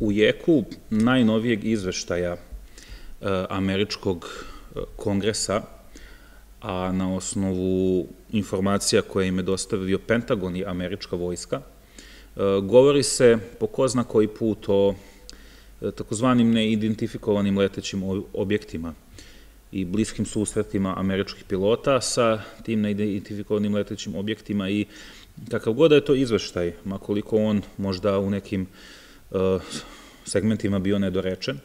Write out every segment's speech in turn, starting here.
u jeku najnovijeg izveštaja e, američkog e, kongresa, a na osnovu informacija koje im je dostavio Pentagon i američka vojska, e, govori se po ko zna koji put o takozvanim neidentifikovanim letećim objektima i bliskim susretima američkih pilota sa tim neidentifikovanim letećim objektima i kakav god da je to izveštaj, makoliko on možda u nekim segmentima bio nedorečen,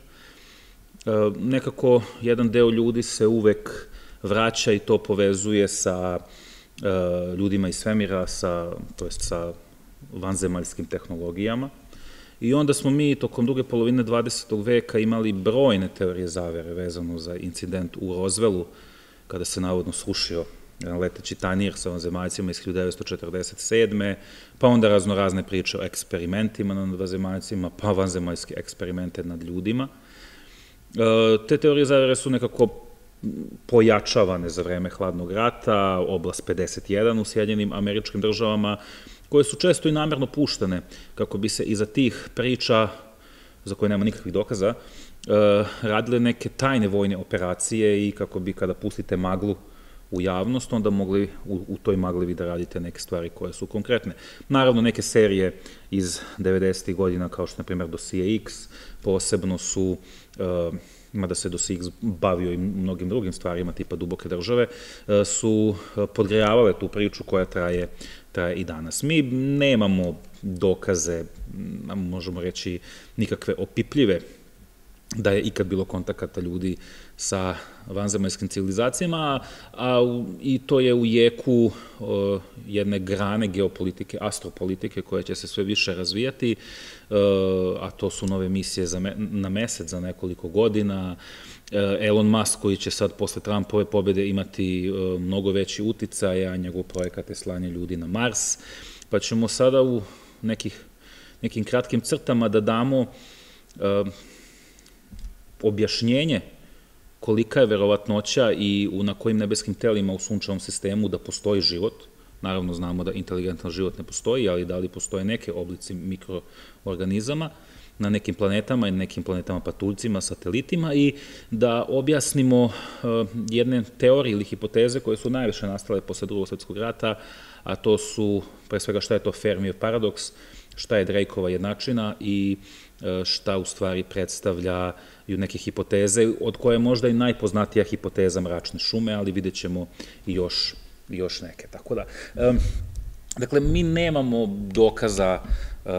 uh, nekako jedan deo ljudi se uvek vraća i to povezuje sa uh, ljudima iz svemira, sa, to jest sa vanzemaljskim tehnologijama. I onda smo mi tokom druge polovine 20. veka imali brojne teorije zavere vezano za incident u Rozvelu, kada se navodno srušio jedan leteći tanir sa vanzemaljcima iz 1947. Pa onda razno razne priče o eksperimentima nad vanzemaljcima, pa vanzemaljske eksperimente nad ljudima. E, te teorije zavere su nekako pojačavane za vreme hladnog rata, oblast 51 u Sjedinjenim američkim državama, koje su često i namerno puštene, kako bi se iza tih priča, za koje nema nikakvih dokaza, e, radile neke tajne vojne operacije i kako bi kada pustite maglu u javnost, onda mogli u, u toj magli vi da radite neke stvari koje su konkretne. Naravno, neke serije iz 90. godina, kao što, na primjer, Dosije X, posebno su, uh, mada se Dosije X bavio i mnogim drugim stvarima, tipa duboke države, uh, su podgrejavale tu priču koja traje, traje i danas. Mi nemamo dokaze, možemo reći, nikakve opipljive da je ikad bilo kontakata ljudi sa vanzemaljskim civilizacijama, a, i to je u jeku o, jedne grane geopolitike, astropolitike, koja će se sve više razvijati, o, a to su nove misije za me, na mesec za nekoliko godina, Elon Musk koji će sad posle Trumpove pobede imati mnogo veći uticaj, a njegov projekat je slanje ljudi na Mars, pa ćemo sada u nekih, nekim kratkim crtama da damo objašnjenje kolika je verovatnoća i u, na kojim nebeskim telima u sunčevom sistemu da postoji život. Naravno, znamo da inteligentan život ne postoji, ali da li postoje neke oblici mikroorganizama na nekim planetama i nekim planetama patuljcima, satelitima i da objasnimo uh, jedne teorije ili hipoteze koje su najviše nastale posle drugog svetskog rata, a to su, pre svega, šta je to Fermijev paradoks, šta je Drakeova jednačina i uh, šta u stvari predstavlja i neke hipoteze, od koje je možda i najpoznatija hipoteza mračne šume, ali vidjet ćemo i još, još neke. Tako da, um, dakle, mi nemamo dokaza uh,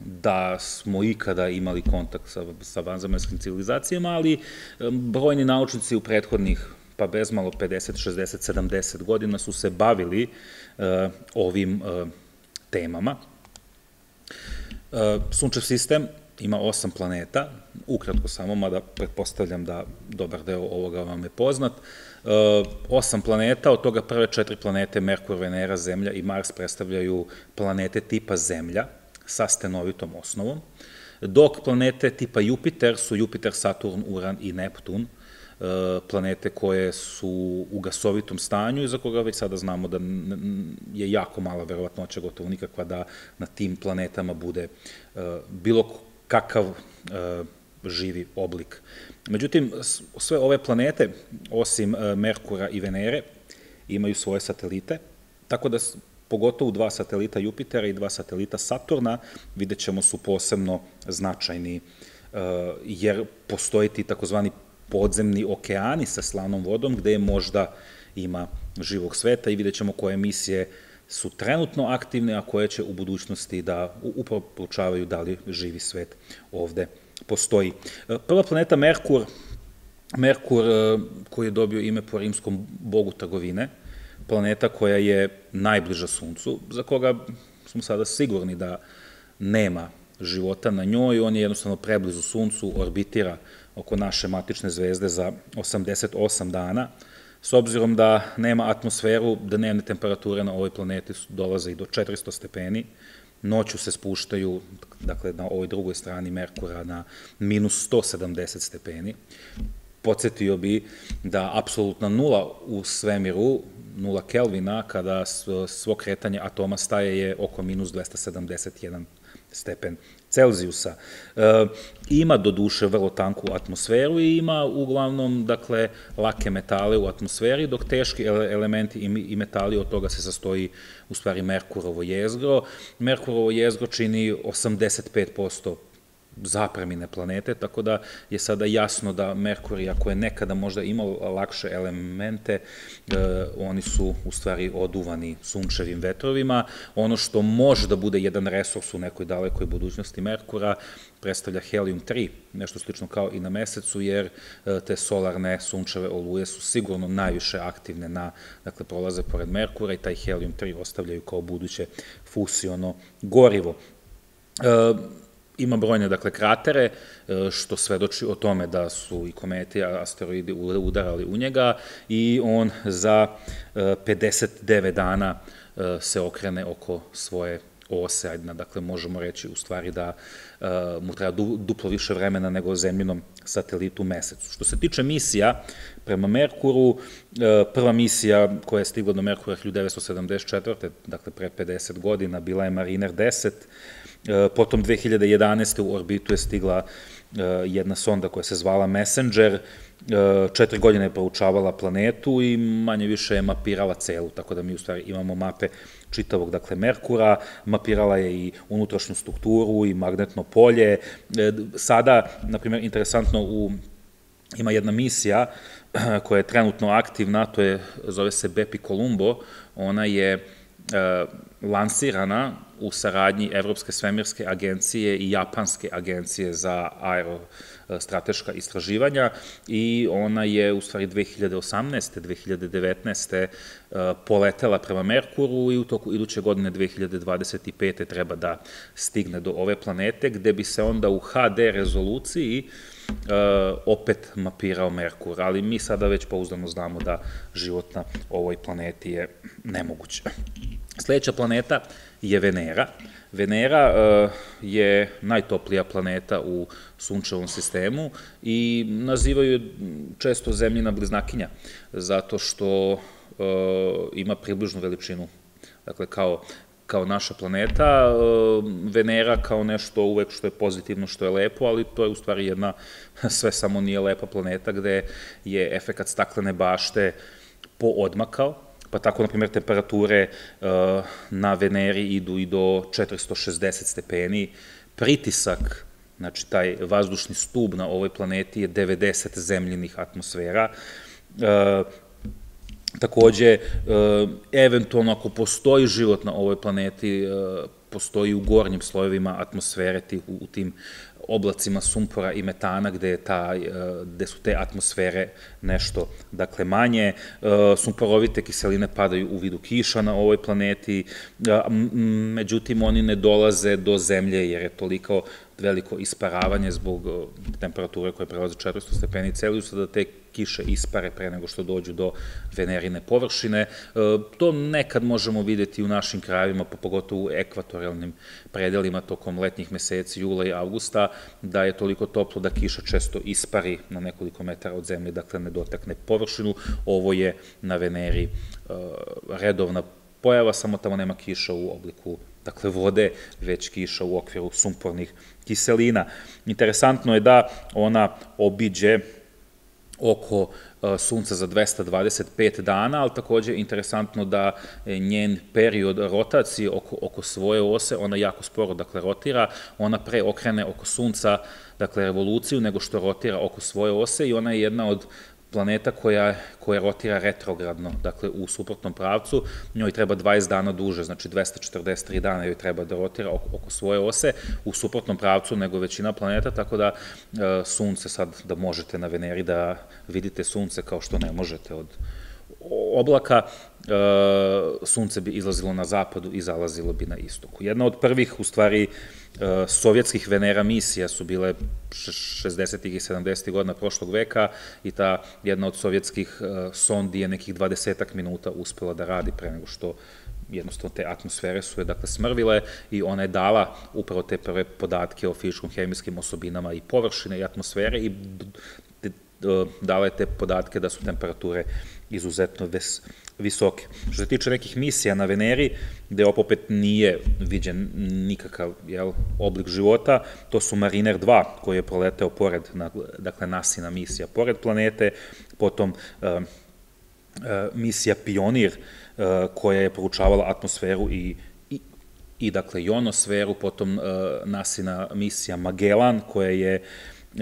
da smo ikada imali kontakt sa, sa vanzemaljskim civilizacijama, ali um, brojni naučnici u prethodnih pa bezmalo 50, 60, 70 godina su se bavili uh, ovim uh, temama. Sunčev sistem ima osam planeta, ukratko samo, mada pretpostavljam da dobar deo ovoga vam je poznat. E, osam planeta, od toga prve četiri planete, Merkur, Venera, Zemlja i Mars, predstavljaju planete tipa Zemlja sa stenovitom osnovom, dok planete tipa Jupiter su Jupiter, Saturn, Uran i Neptun, e, planete koje su u gasovitom stanju i za koga već sada znamo da je jako mala verovatnoća, gotovo nikakva, da na tim planetama bude e, bilo kakav e, živi oblik. Međutim, sve ove planete, osim e, Merkura i Venere, imaju svoje satelite, tako da pogotovo dva satelita Jupitera i dva satelita Saturna, vidjet ćemo su posebno značajni, e, jer postoji ti takozvani podzemni okeani sa slanom vodom, gde je možda ima živog sveta i vidjet ćemo koje misije su trenutno aktivne, a koje će u budućnosti da upravo da li živi svet ovde postoji. E, prva planeta Merkur, Merkur e, koji je dobio ime po rimskom bogu trgovine, planeta koja je najbliža Suncu, za koga smo sada sigurni da nema života na njoj, on je jednostavno preblizu Suncu, orbitira oko naše matične zvezde za 88 dana, s obzirom da nema atmosferu, da dnevne temperature na ovoj planeti dolaze i do 400 stepeni, noću se spuštaju, dakle na ovoj drugoj strani Merkura na minus 170 stepeni. Podsjetio bi da apsolutna nula u svemiru, nula Kelvina, kada svo kretanje atoma staje je oko minus 271 stepen Celzijusa. E, ima do duše vrlo tanku atmosferu i ima uglavnom, dakle, lake metale u atmosferi, dok teški elementi i metali od toga se sastoji u stvari Merkurovo jezgro. Merkurovo jezgro čini 85% zapremine planete, tako da je sada jasno da Merkur, ako je nekada možda imao lakše elemente, e, oni su u stvari oduvani sunčevim vetrovima. Ono što može da bude jedan resurs u nekoj dalekoj budućnosti Merkura predstavlja helium-3, nešto slično kao i na mesecu, jer e, te solarne sunčeve oluje su sigurno najviše aktivne na, dakle, prolaze pored Merkura i taj helium-3 ostavljaju kao buduće fusiono gorivo. E, ima brojne, dakle, kratere, e, što svedoči o tome da su i kometi, asteroidi udarali u njega i on za 59 dana se okrene oko svoje ose, ajde, dakle, možemo reći u stvari da mu treba du, duplo više vremena nego zemljinom satelitu mesecu. Što se tiče misija, prema Merkuru, prva misija koja je stigla do Merkura 1974. dakle, pre 50 godina, bila je Mariner 10, uh, potom 2011. u orbitu je stigla uh, jedna sonda koja se zvala Messenger, E, četiri godine je proučavala planetu i manje više je mapirala celu, tako da mi u stvari imamo mape čitavog, dakle, Merkura, mapirala je i unutrašnju strukturu i magnetno polje. E, sada, na primjer, interesantno, u, ima jedna misija koja je trenutno aktivna, to je, zove se Bepi Columbo, ona je e, lansirana u saradnji Evropske svemirske agencije i Japanske agencije za aero strateška istraživanja i ona je u stvari 2018. 2019. poletela prema Merkuru i u toku iduće godine 2025. treba da stigne do ove planete, gde bi se onda u HD rezoluciji opet mapirao Merkur, ali mi sada već pouzdano znamo da život na ovoj planeti je nemoguće. Sledeća planeta je Venera. Venera uh, je najtoplija planeta u sunčevom sistemu i nazivaju je često zemljina bliznakinja, zato što uh, ima približnu veličinu, dakle kao kao naša planeta, uh, Venera kao nešto uvek što je pozitivno, što je lepo, ali to je u stvari jedna sve samo nije lepa planeta gde je efekat staklene bašte poodmakao, pa tako, na primjer, temperature uh, na Veneri idu i do 460 stepeni, pritisak, znači taj vazdušni stub na ovoj planeti je 90 zemljinih atmosfera, uh, Takođe, uh, eventualno ako postoji život na ovoj planeti, postoji u gornjim slojevima atmosfere u, u tim oblacima sumpora i metana gde, je ta, e, gde su te atmosfere nešto dakle manje. E, sumporovite kiseline padaju u vidu kiša na ovoj planeti, e, međutim oni ne dolaze do zemlje jer je toliko veliko isparavanje zbog temperature koje prelaze 400 stepeni Celijusa da te kiše ispare pre nego što dođu do venerine površine. E, to nekad možemo videti u našim krajevima, pa pogotovo u ekvatorijalnim predelima tokom letnjih meseci, jula i avgusta, da je toliko toplo da kiša često ispari na nekoliko metara od zemlje, dakle ne dotakne površinu. Ovo je na Veneri e, redovna pojava, samo tamo nema kiša u obliku dakle vode, već kiša u okviru sumpornih kiselina. Interesantno je da ona obiđe oko e, Sunca za 225 dana, ali takođe interesantno da njen period rotacije oko, oko svoje ose, ona jako sporo dakle, rotira, ona pre okrene oko Sunca dakle, revoluciju nego što rotira oko svoje ose i ona je jedna od planeta koja, koja rotira retrogradno, dakle u suprotnom pravcu, njoj treba 20 dana duže, znači 243 dana joj treba da rotira oko, oko svoje ose u suprotnom pravcu nego većina planeta, tako da e, sunce sad, da možete na Veneri da vidite sunce kao što ne možete od oblaka, e, sunce bi izlazilo na zapadu i zalazilo bi na istoku. Jedna od prvih, u stvari, e, sovjetskih Venera misija su bile 60. i 70. godina prošlog veka i ta jedna od sovjetskih e, sondi je nekih 20 minuta uspela da radi pre nego što jednostavno te atmosfere su je dakle smrvile i ona je dala upravo te prve podatke o fizičkom hemijskim osobinama i površine i atmosfere i dala je te podatke da su temperature izuzetno ves, visoke. Što se tiče nekih misija na Veneri, gde opet nije viđen nikakav jel, oblik života, to su Mariner 2, koji je proleteo pored, dakle, Nasina misija pored planete, potom uh, uh, misija Pionir, uh, koja je proučavala atmosferu i i dakle ionosferu, potom uh, Nasina misija Magellan koja je uh,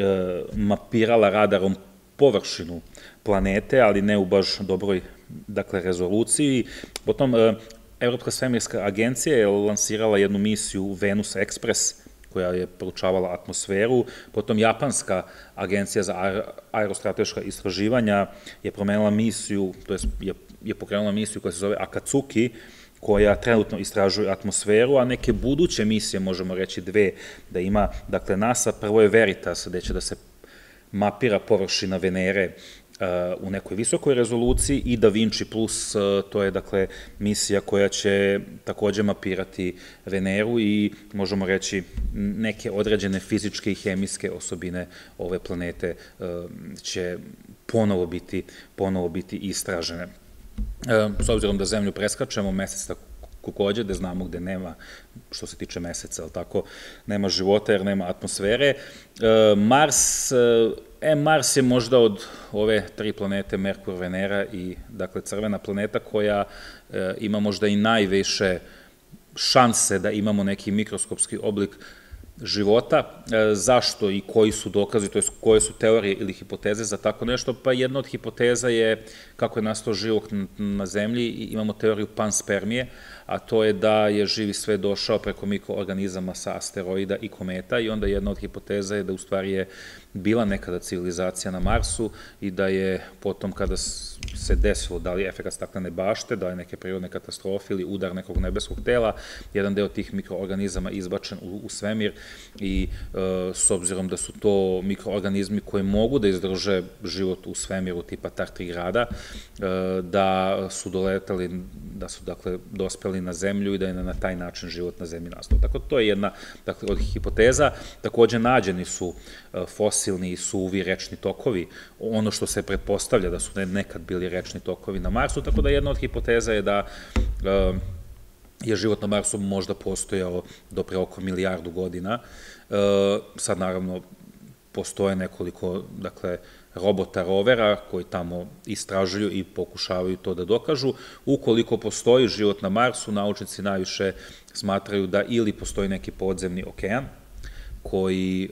mapirala radarom površinu planete, ali ne u baš dobroj dakle, rezoluciji. Potom, e, Evropska svemirska agencija je lansirala jednu misiju Venus Express, koja je proučavala atmosferu. Potom Japanska agencija za aerostrateška istraživanja je promenila misiju, to je, je pokrenula misiju koja se zove Akatsuki, koja trenutno istražuje atmosferu, a neke buduće misije, možemo reći dve, da ima, dakle, NASA, prvo je Veritas, gde će da se mapira površina Venere u nekoj visokoj rezoluciji i Da Vinci Plus, to je dakle misija koja će takođe mapirati Veneru i možemo reći neke određene fizičke i hemijske osobine ove planete će ponovo biti, ponovo biti istražene. S obzirom da zemlju preskačemo, mesec takođe, da znamo gde nema, što se tiče meseca, ali tako, nema života jer nema atmosfere. Mars E, Mars je možda od ove tri planete, Merkur, Venera i, dakle, crvena planeta koja e, ima možda i najviše šanse da imamo neki mikroskopski oblik života, e, zašto i koji su dokazi, to je koje su teorije ili hipoteze za tako nešto, pa jedna od hipoteza je kako je nastao život na zemlji. I imamo teoriju panspermije, a to je da je živi sve došao preko mikroorganizama sa asteroida i kometa i onda jedna od hipoteza je da u stvari je bila nekada civilizacija na Marsu i da je potom kada se desilo, da li je efekt staklene bašte, da li neke prirodne katastrofe ili udar nekog nebeskog tela, jedan deo tih mikroorganizama izbačen u, u svemir i e, s obzirom da su to mikroorganizmi koji mogu da izdrže život u svemiru tipa tartigrada, e, da su doletali, da su dakle dospeli na zemlju i da je na taj način život na zemlji nastao. Tako to je jedna dakle, od hipoteza. Takođe nađeni su fosilni i suvi rečni tokovi, ono što se pretpostavlja da su nekad bili rečni tokovi na Marsu, tako da jedna od hipoteza je da e, je život na Marsu možda postojao do pre oko milijardu godina. E, sad, naravno, postoje nekoliko, dakle, robota rovera koji tamo istražuju i pokušavaju to da dokažu. Ukoliko postoji život na Marsu, naučnici najviše smatraju da ili postoji neki podzemni okean, koji,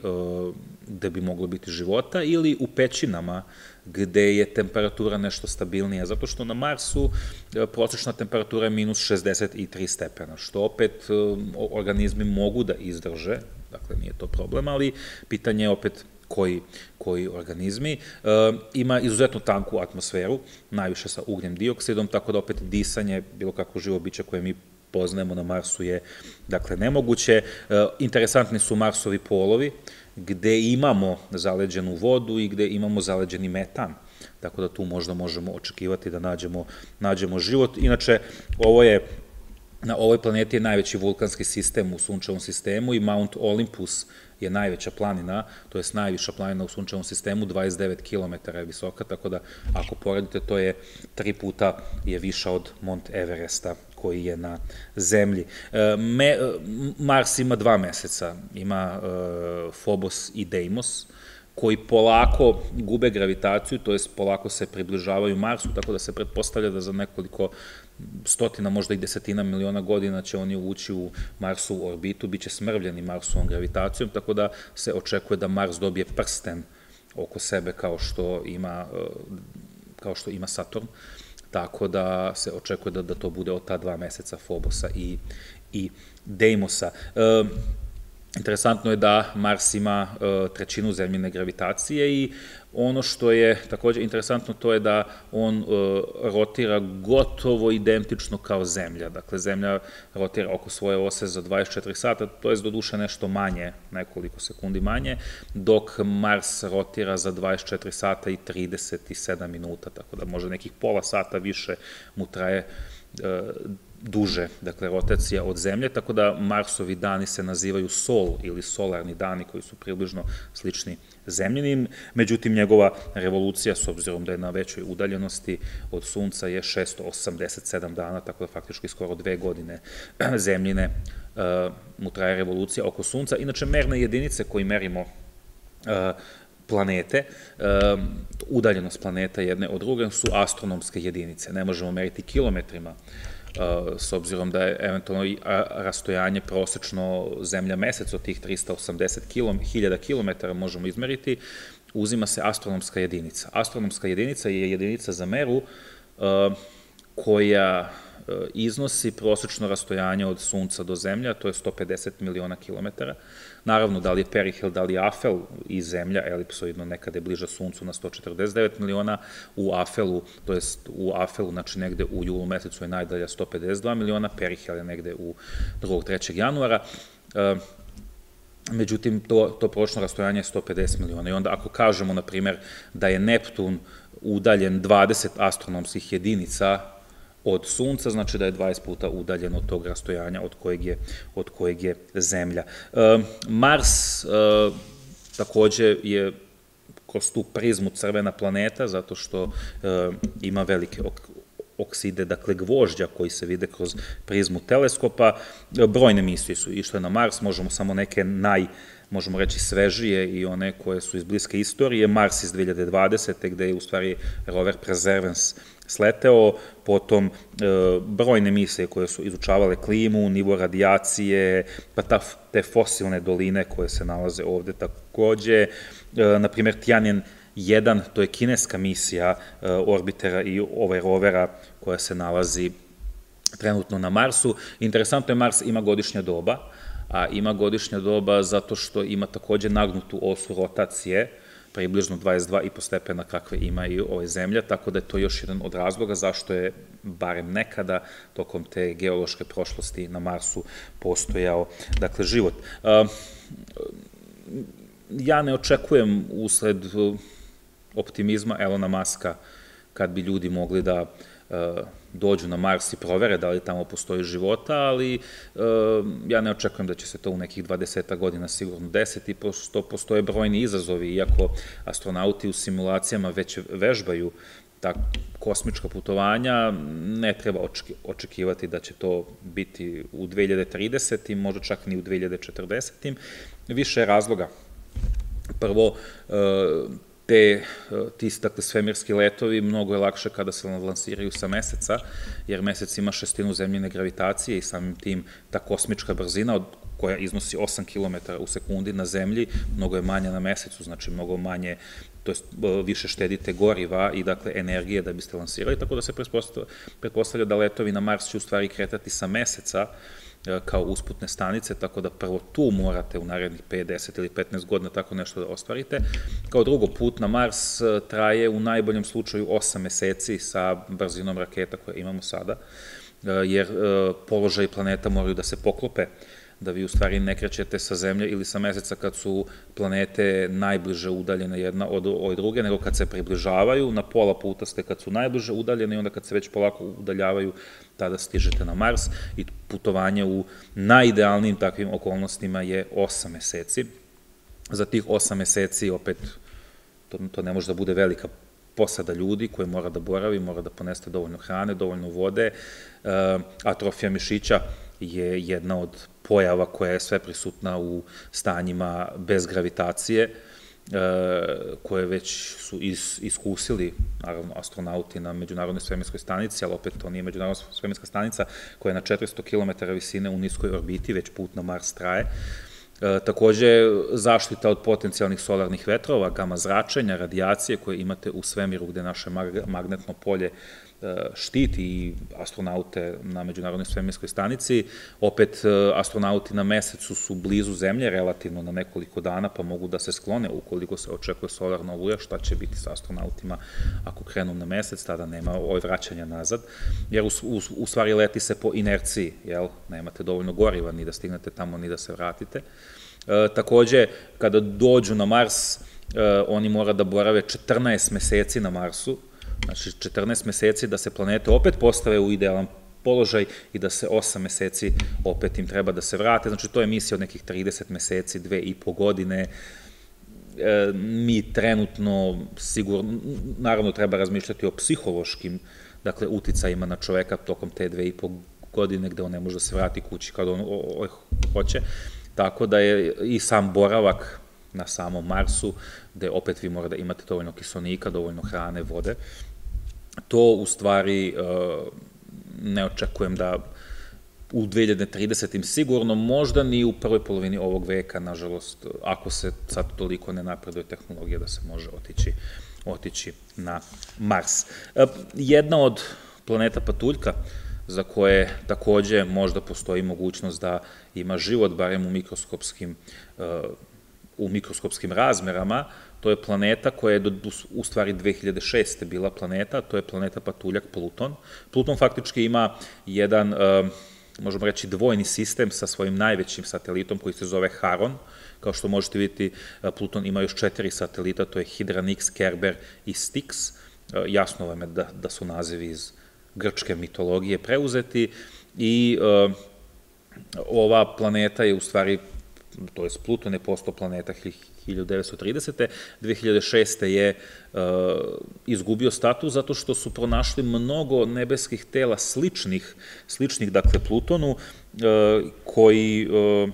gde bi moglo biti života, ili u pećinama gde je temperatura nešto stabilnija, zato što na Marsu e, prosečna temperatura je minus 63 stepena, što opet e, organizmi mogu da izdrže, dakle nije to problem, ali pitanje je opet koji, koji organizmi. E, ima izuzetno tanku atmosferu, najviše sa ugljem dioksidom, tako da opet disanje, bilo kako živo biće koje mi poznajemo na Marsu je, dakle, nemoguće. E, interesantni su Marsovi polovi, gde imamo zaleđenu vodu i gde imamo zaleđeni metan. Tako da tu možda možemo očekivati da nađemo, nađemo život. Inače, ovo je Na ovoj planeti je najveći vulkanski sistem u sunčevom sistemu i Mount Olympus je najveća planina, to je najviša planina u sunčevom sistemu, 29 km je visoka, tako da ako poredite, to je tri puta je viša od Mont Everesta koji je na zemlji. E, me, Mars ima dva meseca, ima e, Phobos i Deimos, koji polako gube gravitaciju, to jest polako se približavaju Marsu, tako da se pretpostavlja da za nekoliko stotina, možda i desetina miliona godina će oni ući u Marsu orbitu, bit će smrvljeni Marsovom gravitacijom, tako da se očekuje da Mars dobije prsten oko sebe kao što ima, e, kao što ima Saturn, tako da se očekuje da, da to bude od ta dva meseca Fobosa i, i Deimosa. E, Interesantno je da Mars ima uh, trećinu zemljine gravitacije i ono što je takođe interesantno to je da on uh, rotira gotovo identično kao Zemlja. Dakle, Zemlja rotira oko svoje ose za 24 sata, to je do duše nešto manje, nekoliko sekundi manje, dok Mars rotira za 24 sata i 37 minuta, tako da može nekih pola sata više mu traje uh, duže, dakle, rotacija od Zemlje, tako da Marsovi dani se nazivaju Sol ili solarni dani koji su približno slični zemljinim, međutim njegova revolucija, s obzirom da je na većoj udaljenosti od Sunca, je 687 dana, tako da faktički skoro dve godine zemljine uh, mu traje revolucija oko Sunca. Inače, merne jedinice koji merimo uh, planete, um, udaljenost planeta jedne od druge su astronomske jedinice. Ne možemo meriti kilometrima, s obzirom da je eventualno rastojanje prosečno zemlja-mesec od tih 380.000 km možemo izmeriti, uzima se astronomska jedinica. Astronomska jedinica je jedinica za meru koja iznosi prosečno rastojanje od Sunca do Zemlja, to je 150 miliona kilometara. Naravno, da li je Perihel, da li je Afel i Zemlja, elipsoidno nekada je bliža Suncu na 149 miliona, u Afelu, to jest u Afelu, znači negde u julu mesecu je najdalja 152 miliona, Perihel je negde u 2. 3. januara. E, međutim, to, to pročno rastojanje je 150 miliona. I onda ako kažemo, na primer, da je Neptun udaljen 20 astronomskih jedinica od Sunca, znači da je 20 puta udaljen od tog rastojanja od kojeg je, od kojeg je Zemlja. E, Mars e, takođe je kroz tu prizmu crvena planeta, zato što e, ima velike ok okside, dakle gvožđa koji se vide kroz prizmu teleskopa. Brojne misije su išle na Mars, možemo samo neke naj možemo reći svežije i one koje su iz bliske istorije, Mars iz 2020. gde je u stvari rover Perseverance sleteo, potom e, brojne misije koje su izučavale klimu, nivo radijacije, pa ta, te fosilne doline koje se nalaze ovde takođe, e, na primjer Tianjin 1, to je kineska misija e, orbitera i ovaj rovera koja se nalazi trenutno na Marsu. Interesantno je, Mars ima godišnja doba, a ima godišnja doba zato što ima takođe nagnutu osu rotacije, približno 22,5 stepena kakve ima i ove zemlja, tako da je to još jedan od razloga zašto je barem nekada tokom te geološke prošlosti na Marsu postojao, dakle, život. Ja ne očekujem usled optimizma Elona Maska kad bi ljudi mogli da dođu na Mars i provere da li tamo postoji života, ali e, ja ne očekujem da će se to u nekih 20 godina sigurno desiti, pošto postoje brojni izazovi, iako astronauti u simulacijama već vežbaju ta kosmička putovanja, ne treba očekivati da će to biti u 2030. možda čak ni u 2040. Više razloga. Prvo, e, te, e, ti dakle, svemirski letovi mnogo je lakše kada se lansiraju sa meseca, jer mesec ima šestinu zemljine gravitacije i samim tim ta kosmička brzina od koja iznosi 8 km u sekundi na zemlji, mnogo je manja na mesecu, znači mnogo manje, to je više štedite goriva i dakle energije da biste lansirali, tako da se pretpostavlja da letovi na Mars će u stvari kretati sa meseca, E, kao usputne stanice, tako da prvo tu morate u narednih 5, 10 ili 15 godina tako nešto da ostvarite. Kao drugo, put na Mars e, traje u najboljem slučaju 8 meseci sa brzinom raketa koje imamo sada, e, jer položaj planeta moraju da se poklope da vi u stvari ne krećete sa zemlje ili sa meseca kad su planete najbliže udaljene jedna od ove druge, nego kad se približavaju, na pola puta ste kad su najbliže udaljene i onda kad se već polako udaljavaju, tada stižete na Mars i putovanje u najidealnijim takvim okolnostima je 8 meseci. Za tih 8 meseci opet to, to ne može da bude velika posada ljudi koje mora da boravi, mora da poneste dovoljno hrane, dovoljno vode. E, atrofija mišića je jedna od pojava koja je sve prisutna u stanjima bez gravitacije, e, koje već su is, iskusili, naravno, astronauti na Međunarodnoj svemirskoj stanici, ali opet to nije Međunarodna svemirska stanica koja je na 400 km visine u niskoj orbiti, već put na Mars traje. E, takođe, zaštita od potencijalnih solarnih vetrova, gama zračenja, radijacije koje imate u svemiru gde naše magnetno polje E, štiti i astronaute na Međunarodnoj svemirskoj stanici. Opet, e, astronauti na mesecu su blizu Zemlje, relativno na nekoliko dana, pa mogu da se sklone ukoliko se očekuje solarna oluja, šta će biti sa astronautima ako krenu na mesec, tada nema ovoj vraćanja nazad, jer u, u, u stvari leti se po inerciji, jel? Nemate dovoljno goriva ni da stignete tamo, ni da se vratite. E, takođe, kada dođu na Mars, e, oni mora da borave 14 meseci na Marsu, znači 14 meseci da se planete opet postave u idealan položaj i da se 8 meseci opet im treba da se vrate. Znači, to je misija od nekih 30 meseci, dve i po godine. E, mi trenutno, sigurno, naravno treba razmišljati o psihološkim dakle, uticajima na čoveka tokom te dve i po godine gde on ne može da se vrati kući kada on o, o, hoće. Tako da je i sam boravak na samom Marsu, gde opet vi mora da imate dovoljno kiselnika, dovoljno hrane, vode. To u stvari e, ne očekujem da u 2030. sigurno, možda ni u prvoj polovini ovog veka, nažalost, ako se sad toliko ne napreduje tehnologija da se može otići, otići na Mars. E, jedna od planeta Patuljka, za koje takođe možda postoji mogućnost da ima život, barem u mikroskopskim, e, u mikroskopskim razmerama, to je planeta koja je do, u stvari 2006. bila planeta, to je planeta Patuljak Pluton. Pluton faktički ima jedan, e, možemo reći, dvojni sistem sa svojim najvećim satelitom koji se zove Haron. Kao što možete vidjeti, e, Pluton ima još četiri satelita, to je Hydranix, Kerber i Styx. Jasno vam je da, da su nazivi iz grčke mitologije preuzeti i ova planeta je u stvari, to je Pluton je postao planeta 1930. 2006. je uh, izgubio status zato što su pronašli mnogo nebeskih tela sličnih, sličnih dakle Plutonu, uh, koji uh,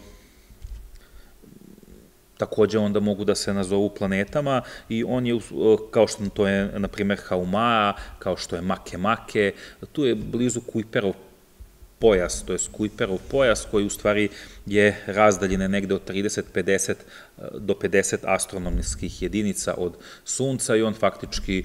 takođe onda mogu da se nazovu planetama i on je, kao što to je, na primer, Haumea, kao što je Make Make, tu je blizu Kuiperov pojas, to je Kuiperov pojas koji u stvari je razdaljene negde od 30-50 do 50 astronomskih jedinica od Sunca i on faktički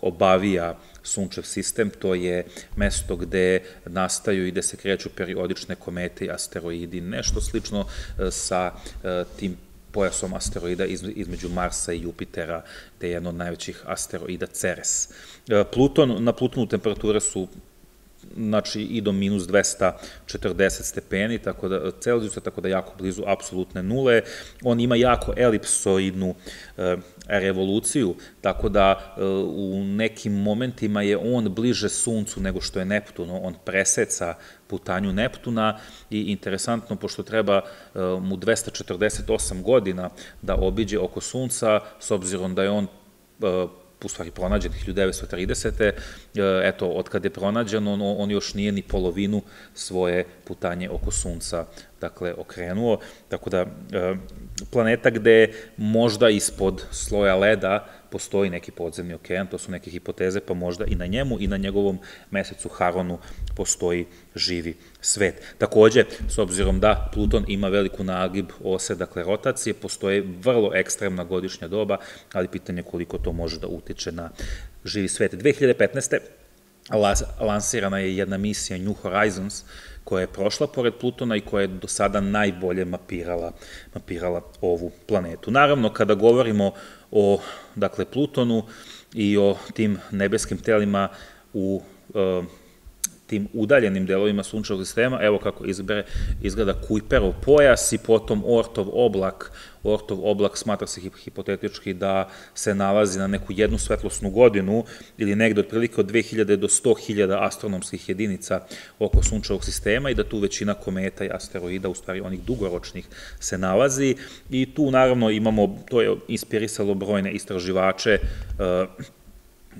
obavija Sunčev sistem, to je mesto gde nastaju i gde se kreću periodične komete i asteroidi, nešto slično e, sa e, tim pojasom asteroida između Marsa i Jupitera, te je jedno od najvećih asteroida Ceres. Pluton, na Plutonu temperature su znači i do minus 240 stepeni, tako da, Celzijusa, tako da jako blizu apsolutne nule. On ima jako elipsoidnu e, revoluciju, tako da e, u nekim momentima je on bliže Suncu nego što je Neptun, on preseca putanju Neptuna i interesantno, pošto treba e, mu 248 godina da obiđe oko Sunca, s obzirom da je on e, u stvari pronađen 1930. E, eto, od kad je pronađen, on, on još nije ni polovinu svoje putanje oko Sunca, dakle, okrenuo. Tako da, planeta gde možda ispod sloja leda postoji neki podzemni okean, to su neke hipoteze, pa možda i na njemu i na njegovom mesecu Haronu postoji živi svet. Takođe, s obzirom da Pluton ima veliku nagib ose, dakle rotacije, postoje vrlo ekstremna godišnja doba, ali pitanje koliko to može da utiče na živi svet. 2015 lansirana je jedna misija New Horizons koja je prošla pored Plutona i koja je do sada najbolje mapirala, mapirala ovu planetu. Naravno, kada govorimo o dakle, Plutonu i o tim nebeskim telima u uh, tim udaljenim delovima sunčevog sistema, evo kako izbere, izgleda Kuiperov pojas i potom Ortov oblak. Ortov oblak smatra se hipotetički da se nalazi na neku jednu svetlosnu godinu ili negde otprilike od 2000 do 100.000 astronomskih jedinica oko sunčevog sistema i da tu većina kometa i asteroida, u stvari onih dugoročnih, se nalazi i tu naravno imamo, to je inspirisalo brojne istraživače, uh,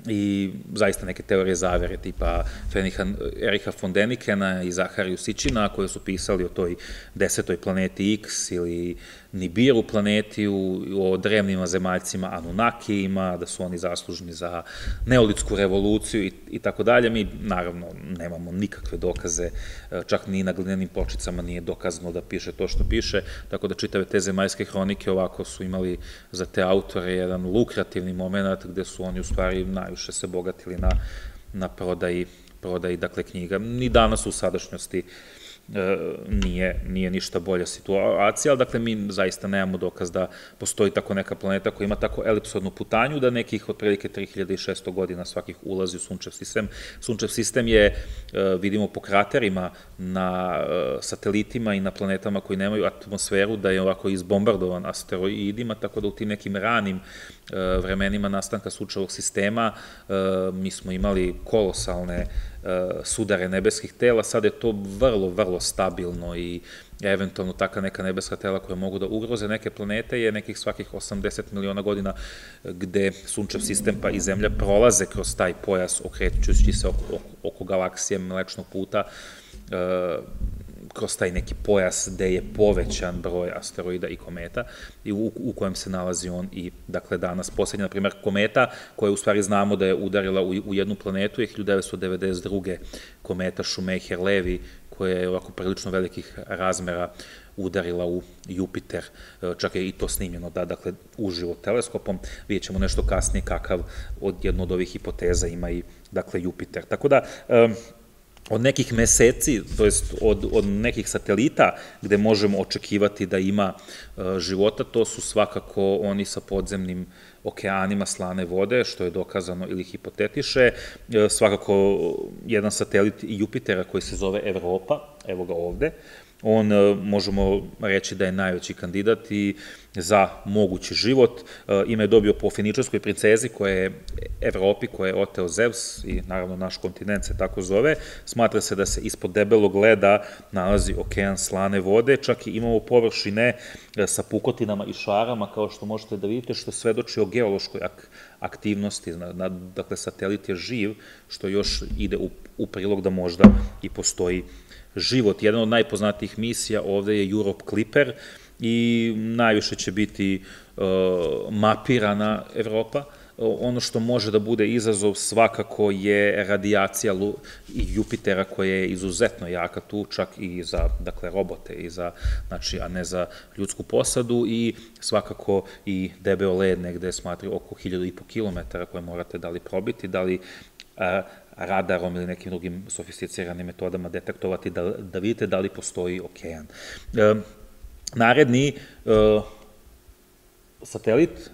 i zaista neke teorije zavere tipa Feniha, Eriha von Denikena i Zahariju Sičina koje su pisali o toj desetoj planeti X ili Nibiru planeti, u, o drevnim zemaljcima Anunnakijima, da su oni zaslužni za neolitsku revoluciju i, i tako dalje. Mi, naravno, nemamo nikakve dokaze, e, čak ni na glinenim počicama nije dokazano da piše to što piše, tako da čitave te zemaljske hronike ovako su imali za te autore jedan lukrativni moment gde su oni u stvari najviše se bogatili na, na prodaji, prodaji dakle, knjiga. Ni danas u sadašnjosti uh, nije, nije ništa bolja situacija, ali dakle mi zaista nemamo dokaz da postoji tako neka planeta koja ima tako elipsodnu putanju da nekih otprilike 3600 godina svakih ulazi u sunčev sistem. Sunčev sistem je, e, vidimo po kraterima na e, satelitima i na planetama koji nemaju atmosferu, da je ovako izbombardovan asteroidima, tako da u tim nekim ranim vremenima nastanka sunčevog sistema. Mi smo imali kolosalne sudare nebeskih tela, sad je to vrlo, vrlo stabilno i eventualno taka neka nebeska tela koja mogu da ugroze neke planete je nekih svakih 80 miliona godina gde sunčev sistem pa i Zemlja prolaze kroz taj pojas okrećući se oko, oko galaksije Mlečnog puta, kroz taj neki pojas gde je povećan broj asteroida i kometa i u, u kojem se nalazi on i dakle danas. Poslednja, na primjer, kometa koja u stvari znamo da je udarila u, u jednu planetu je 1992. kometa Shoemaker-Levy koja je ovako prilično velikih razmera udarila u Jupiter, čak je i to snimljeno, da, dakle, uživo teleskopom, vidjet ćemo nešto kasnije kakav od jedno od ovih hipoteza ima i, dakle, Jupiter. Tako da, od nekih meseci, to jest od, od nekih satelita gde možemo očekivati da ima e, života, to su svakako oni sa podzemnim okeanima slane vode, što je dokazano ili hipotetiše. E, svakako jedan satelit Jupitera koji se zove Evropa, evo ga ovde, On, e, možemo reći da je najveći kandidat i za mogući život. E, ime je dobio po feničarskoj princezi koja je Evropi, koja je oteo Zeus i naravno naš kontinent se tako zove. Smatra se da se ispod debelog leda nalazi okean slane vode, čak i imamo površine e, sa pukotinama i šarama, kao što možete da vidite, što svedoči o geološkoj ak aktivnosti. Dakle, satelit je živ, što još ide u prilog da možda i postoji život. Jedan od najpoznatijih misija ovde je Europe Clipper i najviše će biti uh, mapirana Evropa. Ono što može da bude izazov svakako je radijacija Jupitera koja je izuzetno jaka tu, čak i za dakle, robote, i za, znači, a ne za ljudsku posadu i svakako i debeo led negde smatri oko 1000,5 km koje morate da li probiti, da li radarom ili nekim drugim sofisticiranim metodama detektovati da, da vidite da li postoji okean. E, naredni e, satelit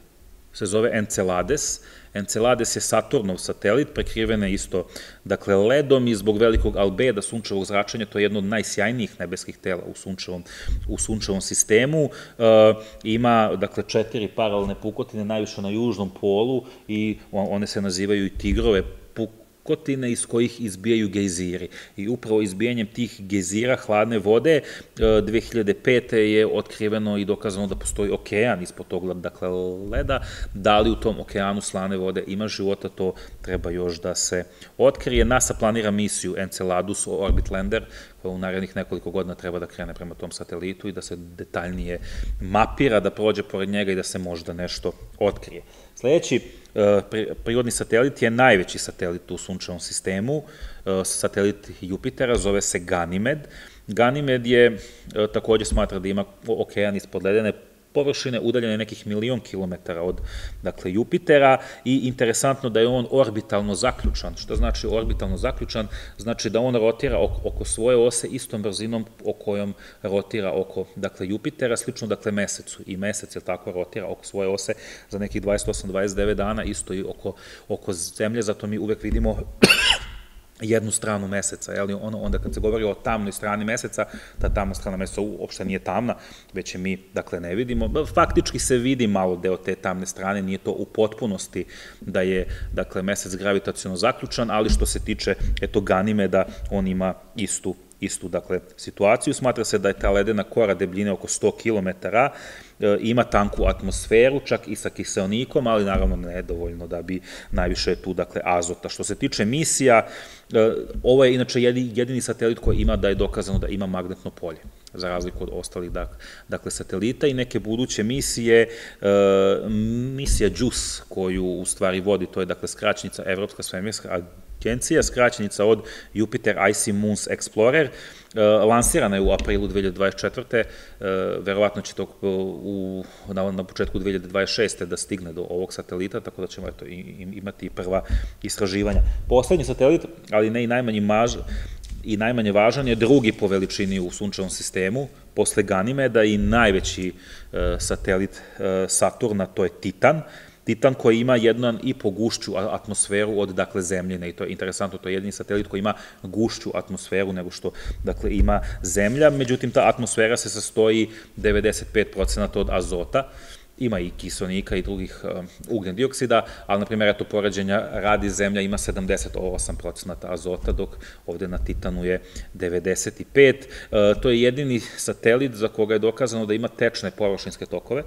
se zove Encelades. Encelades je Saturnov satelit, prekrivene isto, dakle, ledom i zbog velikog albeda sunčevog zračenja, to je jedno od najsjajnijih nebeskih tela u sunčevom, u sunčevom sistemu. E, ima, dakle, četiri paralelne pukotine, najviše na južnom polu i one se nazivaju i tigrove pukotine iz kojih izbijaju gejziri. I upravo izbijanjem tih gejzira hladne vode 2005. E, je otkriveno i dokazano da postoji okean ispod tog dakle, leda. Da li u tom okeanu slane vode ima života, to treba još da se otkrije. NASA planira misiju Enceladus Orbit Lander, koja u narednih nekoliko godina treba da krene prema tom satelitu i da se detaljnije mapira, da prođe pored njega i da se možda nešto otkrije. Sledeći e, prirodni satelit je najveći satelit u sunčevom sistemu, e, satelit Jupitera, zove se Ganymed. Ganymed je, e, takođe smatra da ima okean ispod ledene površine udaljene nekih milion kilometara od dakle, Jupitera i interesantno da je on orbitalno zaključan. Što znači orbitalno zaključan? Znači da on rotira oko svoje ose istom brzinom o kojom rotira oko dakle, Jupitera, slično dakle mesecu. I mesec je tako rotira oko svoje ose za nekih 28-29 dana, isto i oko, oko Zemlje, zato mi uvek vidimo jednu stranu meseca, jel? Ono, onda kad se govori o tamnoj strani meseca, ta tamna strana meseca uopšte nije tamna, već je mi, dakle, ne vidimo. Faktički se vidi malo deo te tamne strane, nije to u potpunosti da je, dakle, mesec gravitacijono zaključan, ali što se tiče, eto, Ganime, da on ima istu istu dakle, situaciju. Smatra se da je ta ledena kora debljine oko 100 km, ima tanku atmosferu, čak i sa kiselnikom, ali naravno nedovoljno da bi najviše tu dakle, azota. Što se tiče misija, e, ovo je inače jedini satelit koji ima da je dokazano da ima magnetno polje za razliku od ostalih dakle, satelita i neke buduće misije, e, misija JUICE koju u stvari vodi, to je dakle skraćnica Evropska svemirska agencija, skraćenica od Jupiter Icy Moons Explorer, e, lansirana je u aprilu 2024. E, verovatno će to u, na, na početku 2026. da stigne do ovog satelita, tako da ćemo eto, imati prva istraživanja. Poslednji satelit, ali ne i najmanji maž, i najmanje važan je drugi po veličini u sunčevom sistemu, posle Ganimeda i najveći e, satelit Saturna, to je Titan, Titan koji ima jedan i po gušću atmosferu od dakle zemljine i to je interesantno, to je jedini satelit koji ima gušću atmosferu nego što dakle ima zemlja, međutim ta atmosfera se sastoji 95% od azota ima i kiselnika i drugih uh, ugljen dioksida, ali, na primjer, eto, poređenja radi Zemlja ima 78% azota, dok ovde na Titanu je 95. Uh, to je jedini satelit za koga je dokazano da ima tečne površinske tokove,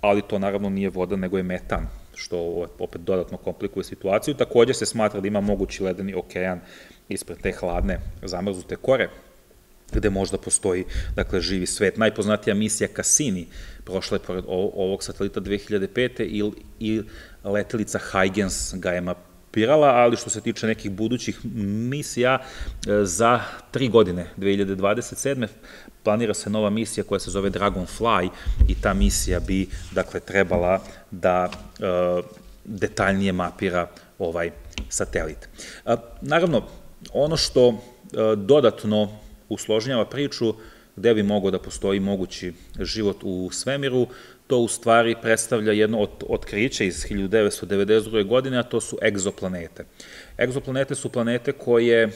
ali to naravno nije voda, nego je metan, što opet dodatno komplikuje situaciju. Takođe se smatra da ima mogući ledeni okean ispred te hladne zamrzute kore, gde možda postoji dakle, živi svet. Najpoznatija misija Cassini prošla je pored ovog satelita 2005. i, i letelica Huygens ga je mapirala, ali što se tiče nekih budućih misija, e, za tri godine, 2027. planira se nova misija koja se zove Dragonfly i ta misija bi, dakle, trebala da e, detaljnije mapira ovaj satelit. E, naravno, ono što dodatno usložnjava priču gde bi mogao da postoji mogući život u svemiru, to u stvari predstavlja jedno od otkrića iz 1992. godine, a to su egzoplanete. Egzoplanete su planete koje e,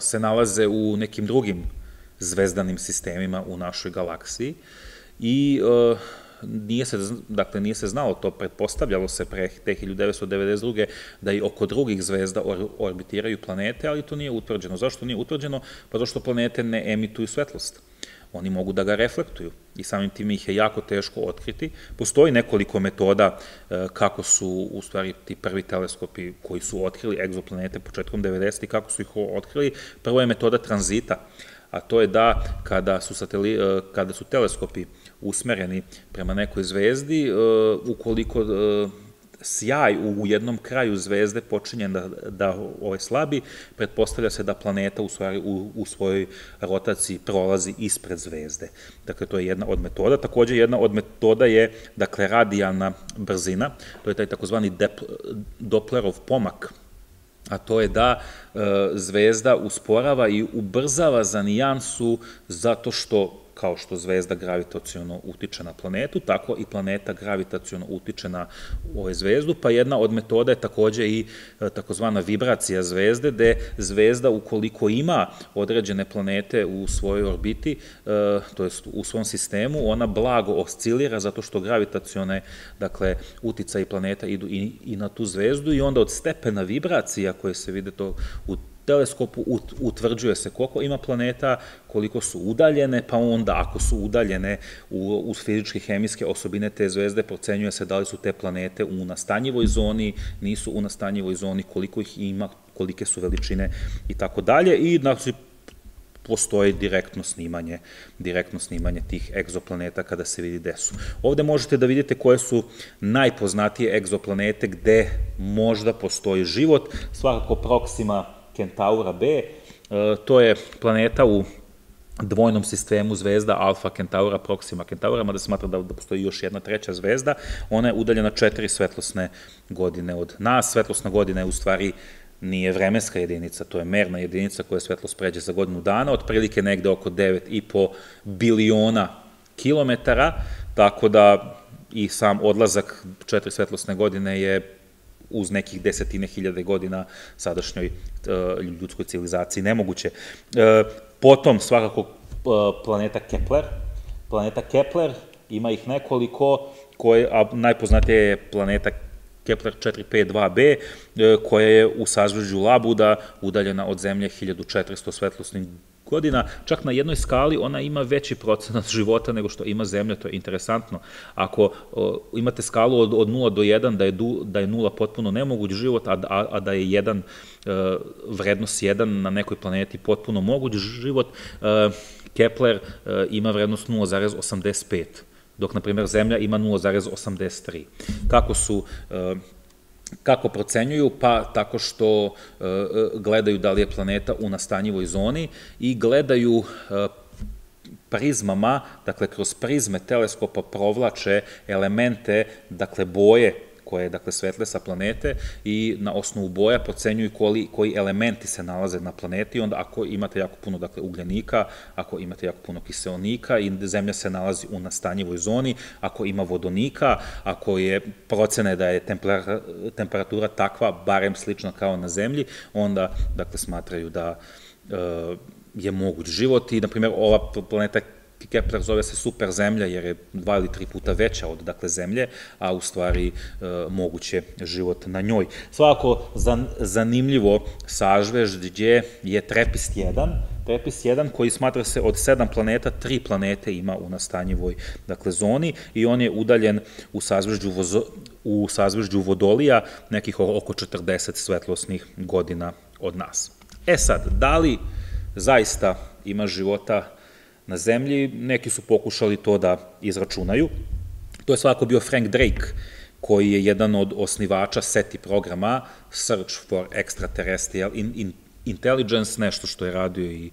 se nalaze u nekim drugim zvezdanim sistemima u našoj galaksiji i e, nije se, dakle, nije se znalo to, pretpostavljalo se pre te 1992. da i oko drugih zvezda or, orbitiraju planete, ali to nije utvrđeno. Zašto nije utvrđeno? Pa zašto planete ne emituju svetlost. Oni mogu da ga reflektuju i samim tim ih je jako teško otkriti. Postoji nekoliko metoda e, kako su u stvari ti prvi teleskopi koji su otkrili egzoplanete početkom 90. kako su ih otkrili. Prvo je metoda tranzita, a to je da kada su, sateli, e, kada su teleskopi usmereni prema nekoj zvezdi, e, ukoliko e, sjaj u jednom kraju zvezde počinje da, da ovaj slabi, pretpostavlja se da planeta u, stvari, u, u svojoj rotaciji prolazi ispred zvezde. Dakle, to je jedna od metoda. Takođe, jedna od metoda je, dakle, radijalna brzina, to je taj takozvani Dopplerov pomak, a to je da e, zvezda usporava i ubrzava za nijansu zato što kao što zvezda gravitacijono utiče na planetu, tako i planeta gravitacijono utiče na ovaj zvezdu, pa jedna od metoda je takođe i e, takozvana vibracija zvezde, gde zvezda ukoliko ima određene planete u svojoj orbiti, e, to jest u svom sistemu, ona blago oscilira zato što gravitacione, dakle, uticaji planeta idu i, i na tu zvezdu i onda od stepena vibracija koje se vide to u teleskopu utvrđuje se koliko ima planeta, koliko su udaljene, pa onda ako su udaljene u, uz fizičke hemijske osobine te zvezde, procenjuje se da li su te planete u nastanjivoj zoni, nisu u nastanjivoj zoni, koliko ih ima, kolike su veličine i tako dalje. I znači, postoji direktno snimanje, direktno snimanje tih egzoplaneta kada se vidi gde su. Ovde možete da vidite koje su najpoznatije egzoplanete gde možda postoji život, svakako Proxima Kentaura B, e, to je planeta u dvojnom sistemu zvezda Alfa Kentaura, Proxima Kentaura, mada smatra da, da postoji još jedna treća zvezda, ona je udaljena četiri svetlosne godine od nas. Svetlosna godina je u stvari nije vremenska jedinica, to je merna jedinica koja svetlost pređe za godinu dana, otprilike negde oko 9,5 biliona kilometara, tako da i sam odlazak četiri svetlosne godine je uz nekih desetine hiljade godina sadašnjoj e, ljudskoj civilizaciji nemoguće. E, potom svakako e, planeta Kepler. Planeta Kepler ima ih nekoliko, koje, a najpoznatija je planeta Kepler 452b, koja je u sazvežđu Labuda, udaljena od Zemlje 1400 svetlosnih godina, čak na jednoj skali ona ima veći procenat života nego što ima Zemlja, to je interesantno. Ako o, imate skalu od, od 0 do 1, da je, du, da je 0 potpuno nemoguć život, a, a, a da je 1 e, vrednost 1 na nekoj planeti potpuno moguć život, e, Kepler e, ima vrednost 0,85 dok, na primjer, Zemlja ima 0,83. Kako su e, Kako procenjuju? Pa tako što e, e, gledaju da li je planeta u nastanjivoj zoni i gledaju e, prizmama, dakle kroz prizme teleskopa provlače elemente, dakle boje koje dakle svetle sa planete i na osnovu boja procenjuju koji, koji elementi se nalaze na planeti onda ako imate jako puno dakle ugljenika, ako imate jako puno kiselnika i zemlja se nalazi u nastanjivoj zoni, ako ima vodonika, ako je procene da je temperatura takva, barem slična kao na zemlji, onda dakle smatraju da e, je moguć život i na primjer ova planeta Kepler zove se super zemlja jer je dva ili tri puta veća od dakle zemlje, a u stvari e, moguće život na njoj. Svakako zan, zanimljivo sažvežđe je Trepist 1, Trepist 1 koji smatra se od sedam planeta, tri planete ima u nastanjivoj dakle, zoni i on je udaljen u sazvežđu, vozo, u sazvežđu Vodolija nekih oko 40 svetlosnih godina od nas. E sad, da li zaista ima života na zemlji, neki su pokušali to da izračunaju. To je svako bio Frank Drake, koji je jedan od osnivača SETI programa Search for Extraterrestrial in, in, Intelligence, nešto što je radio i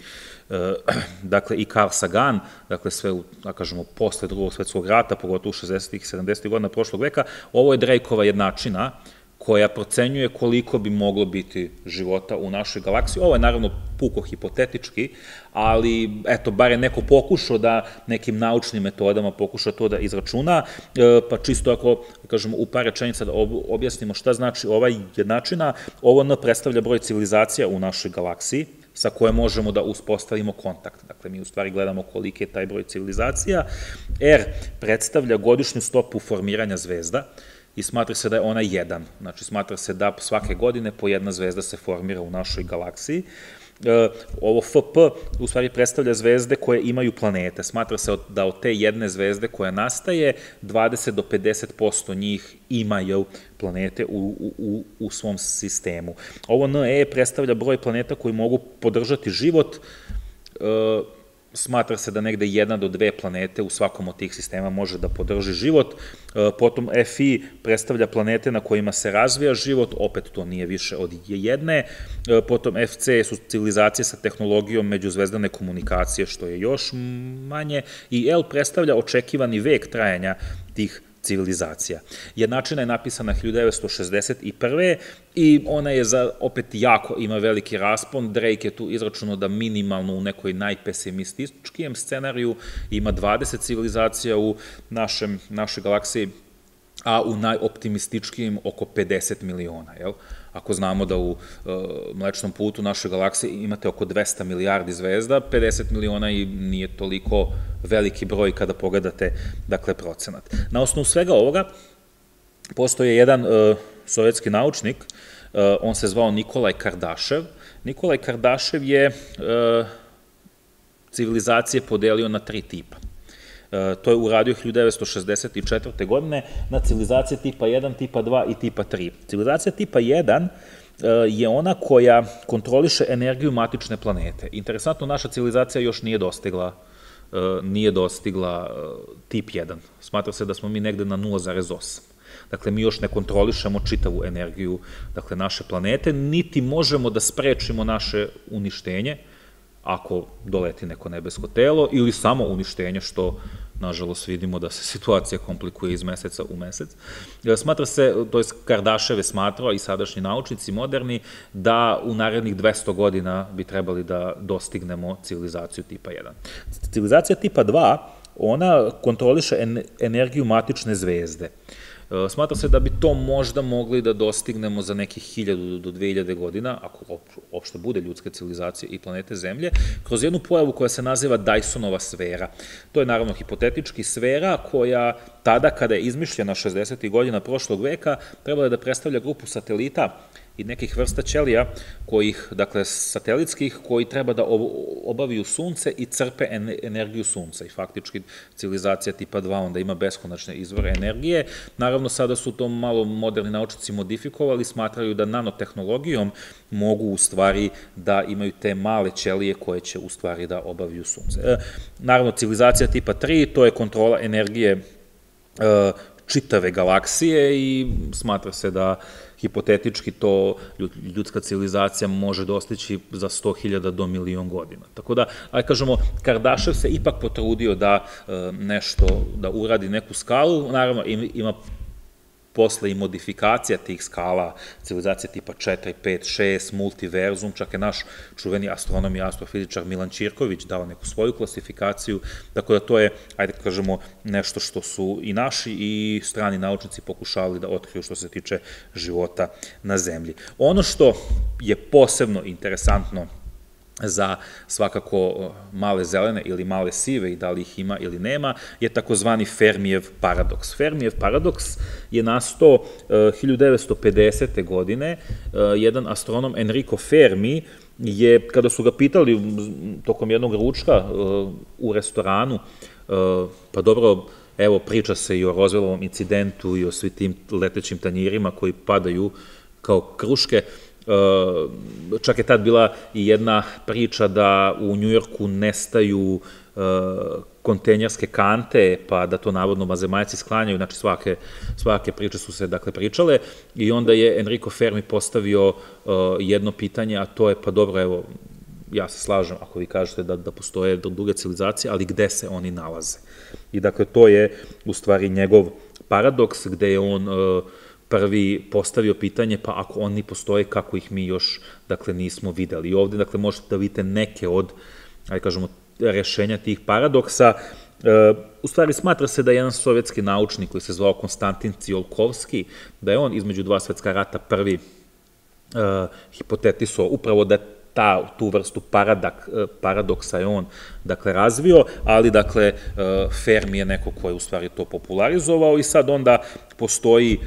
e, dakle i Carl Sagan, dakle sve u, da kažemo, posle drugog svetskog rata, pogotovo u 60. i 70. godina prošlog veka, ovo je Drakeova jednačina, koja procenjuje koliko bi moglo biti života u našoj galaksiji. Ovo je naravno puko hipotetički, ali eto, bar je neko pokušao da nekim naučnim metodama pokuša to da izračuna, e, pa čisto ako, kažemo, u par rečenica da objasnimo šta znači ova jednačina, ovo N predstavlja broj civilizacija u našoj galaksiji, sa koje možemo da uspostavimo kontakt. Dakle, mi u stvari gledamo koliki je taj broj civilizacija. R predstavlja godišnju stopu formiranja zvezda, i smatra se da je ona jedan. Znači, smatra se da svake godine po jedna zvezda se formira u našoj galaksiji. E, ovo FP u stvari predstavlja zvezde koje imaju planete. Smatra se da od te jedne zvezde koja nastaje, 20 do 50% njih imaju planete u, u, u svom sistemu. Ovo NE predstavlja broj planeta koji mogu podržati život, e, smatra se da negde jedna do dve planete u svakom od tih sistema može da podrži život. E, potom FI predstavlja planete na kojima se razvija život, opet to nije više od jedne. E, potom FC su civilizacije sa tehnologijom međuzvezdane komunikacije, što je još manje. I L predstavlja očekivani vek trajanja tih civilizacija. Jednačina je napisana 1961. i ona je za, opet jako, ima veliki raspon. Drake je tu izračunao da minimalno u nekoj najpesimističkijem scenariju ima 20 civilizacija u našem, našoj galaksiji, a u najoptimističkijim oko 50 miliona, jel? Ako znamo da u uh, mlečnom putu naše galaksije imate oko 200 milijardi zvezda, 50 miliona i nije toliko veliki broj kada pogledate, dakle, procenat. Na osnovu svega ovoga, postoje jedan uh, sovjetski naučnik, uh, on se zvao Nikolaj Kardašev. Nikolaj Kardašev je uh, civilizacije podelio na tri tipa. E, to je uradio 1964. godine na civilizacije tipa 1, tipa 2 i tipa 3. Civilizacija tipa 1 e, je ona koja kontroliše energiju matične planete. Interesantno, naša civilizacija još nije dostigla e, nije dostigla tip 1. Smatra se da smo mi negde na 0,8. Dakle, mi još ne kontrolišemo čitavu energiju dakle, naše planete, niti možemo da sprečimo naše uništenje, ako doleti neko nebesko telo, ili samo uništenje, što nažalost vidimo da se situacija komplikuje iz meseca u mesec. E, smatra se, to je Kardaševe smatrao i sadašnji naučnici moderni, da u narednih 200 godina bi trebali da dostignemo civilizaciju tipa 1. Civilizacija tipa 2, ona kontroliše energiju matične zvezde. E, smatra se da bi to možda mogli da dostignemo za nekih 1000 do 2000 godina, ako opšte bude ljudska civilizacija i planete Zemlje, kroz jednu pojavu koja se naziva Dysonova sfera. To je naravno hipotetički sfera koja tada kada je izmišljena 60. godina prošlog veka trebala je da predstavlja grupu satelita i nekih vrsta ćelija, kojih, dakle, satelitskih, koji treba da obaviju sunce i crpe energiju sunca. I faktički civilizacija tipa 2 onda ima beskonačne izvore energije. Naravno, sada su to malo moderni naučnici modifikovali, smatraju da nanotehnologijom mogu u stvari da imaju te male ćelije koje će u stvari da obaviju sunce. E, naravno, civilizacija tipa 3, to je kontrola energije e, čitave galaksije i smatra se da hipotetički to ljudska civilizacija može dostići za 100.000 do milion godina. Tako da, aj kažemo, Kardašev se ipak potrudio da e, nešto, da uradi neku skalu, naravno ima posle i modifikacija tih skala, civilizacije tipa 4, 5, 6, multiverzum, čak je naš čuveni astronom i astrofizičar Milan Čirković dao neku svoju klasifikaciju, tako da to je, ajde kažemo, nešto što su i naši i strani naučnici pokušavali da otkriju što se tiče života na Zemlji. Ono što je posebno interesantno za svakako male zelene ili male sive i da li ih ima ili nema, je takozvani Fermijev paradoks. Fermijev paradoks je nastao 1950. godine. Jedan astronom Enrico Fermi je, kada su ga pitali tokom jednog ručka u restoranu, pa dobro, evo, priča se i o Rozvelovom incidentu i o svi tim letećim tanjirima koji padaju kao kruške, čak je tad bila i jedna priča da u Njujorku nestaju uh, kontenjerske kante, pa da to navodno mazemajci sklanjaju, znači svake, svake priče su se dakle pričale i onda je Enrico Fermi postavio uh, jedno pitanje, a to je pa dobro, evo, ja se slažem ako vi kažete da, da postoje druge civilizacije, ali gde se oni nalaze? I dakle, to je u stvari njegov paradoks gde je on uh, prvi postavio pitanje, pa ako oni postoje, kako ih mi još, dakle, nismo videli. I ovde, dakle, možete da vidite neke od, ajde kažemo, rešenja tih paradoksa. E, u stvari, smatra se da je jedan sovjetski naučnik koji se zvao Konstantin Cijolkovski, da je on između dva svetska rata prvi e, hipotetiso upravo da ta, tu vrstu paradak, e, paradoksa je on dakle, razvio, ali dakle, e, Fermi je neko ko je u stvari to popularizovao i sad onda postoji